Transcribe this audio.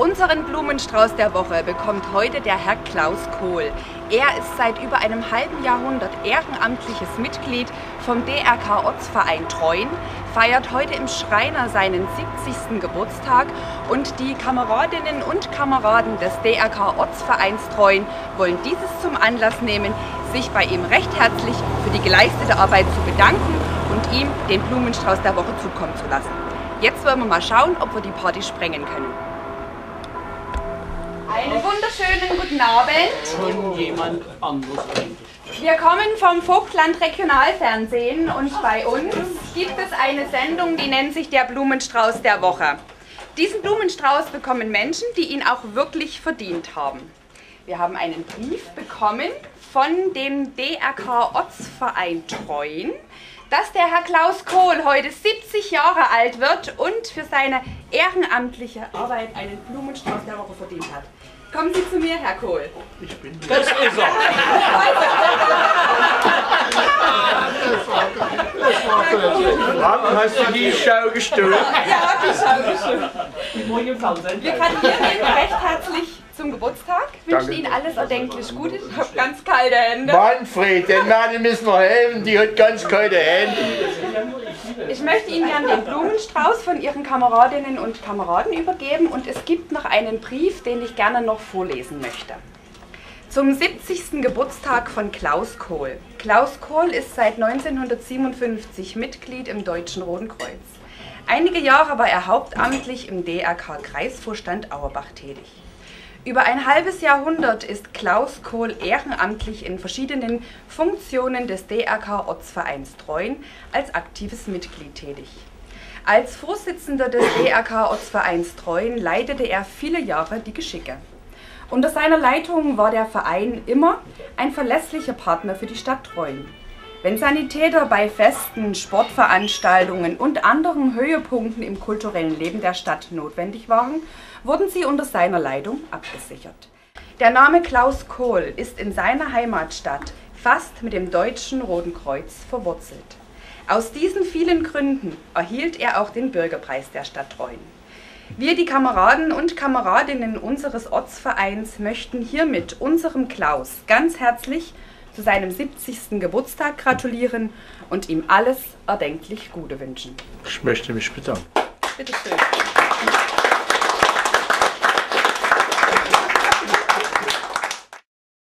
Unseren Blumenstrauß der Woche bekommt heute der Herr Klaus Kohl. Er ist seit über einem halben Jahrhundert ehrenamtliches Mitglied vom DRK Ortsverein Treuen, feiert heute im Schreiner seinen 70. Geburtstag und die Kameradinnen und Kameraden des DRK Ortsvereins Treuen wollen dieses zum Anlass nehmen, sich bei ihm recht herzlich für die geleistete Arbeit zu bedanken und ihm den Blumenstrauß der Woche zukommen zu lassen. Jetzt wollen wir mal schauen, ob wir die Party sprengen können. Einen wunderschönen guten Abend. Von jemand anderes Wir kommen vom Vogtland Regionalfernsehen und bei uns gibt es eine Sendung, die nennt sich der Blumenstrauß der Woche. Diesen Blumenstrauß bekommen Menschen, die ihn auch wirklich verdient haben. Wir haben einen Brief bekommen von dem DRK Ortsverein Treuen, dass der Herr Klaus Kohl heute 70 Jahre alt wird und für seine ehrenamtliche Arbeit einen Blumenstrauß der Woche verdient hat. Kommen Sie zu mir, Herr Kohl. Ich bin das ist er. Warum hast du die Schau gestohlen? Ja, die Schau Fernsehen. Wir gratulieren Ihnen recht herzlich zum Geburtstag. Wünschen. Ihnen alles erdenklich Gute. Ich habe ganz kalte Hände. Manfred, den Mann müssen wir helfen, die hat ganz kalte Hände. Ich möchte Ihnen gerne den Blumenstrauß von Ihren Kameradinnen und Kameraden übergeben und es gibt noch einen Brief, den ich gerne noch vorlesen möchte. Zum 70. Geburtstag von Klaus Kohl. Klaus Kohl ist seit 1957 Mitglied im Deutschen Roten Kreuz. Einige Jahre war er hauptamtlich im DRK Kreisvorstand Auerbach tätig. Über ein halbes Jahrhundert ist Klaus Kohl ehrenamtlich in verschiedenen Funktionen des DRK Ortsvereins Treuen als aktives Mitglied tätig. Als Vorsitzender des DRK Ortsvereins Treuen leitete er viele Jahre die Geschicke. Unter seiner Leitung war der Verein immer ein verlässlicher Partner für die Stadt Treuen. Wenn Sanitäter bei Festen, Sportveranstaltungen und anderen Höhepunkten im kulturellen Leben der Stadt notwendig waren, wurden sie unter seiner Leitung abgesichert. Der Name Klaus Kohl ist in seiner Heimatstadt fast mit dem Deutschen Roten Kreuz verwurzelt. Aus diesen vielen Gründen erhielt er auch den Bürgerpreis der Stadt Treuen. Wir, die Kameraden und Kameradinnen unseres Ortsvereins, möchten hiermit unserem Klaus ganz herzlich zu seinem 70. Geburtstag gratulieren und ihm alles erdenklich Gute wünschen. Ich möchte mich bedanken. Bitte schön.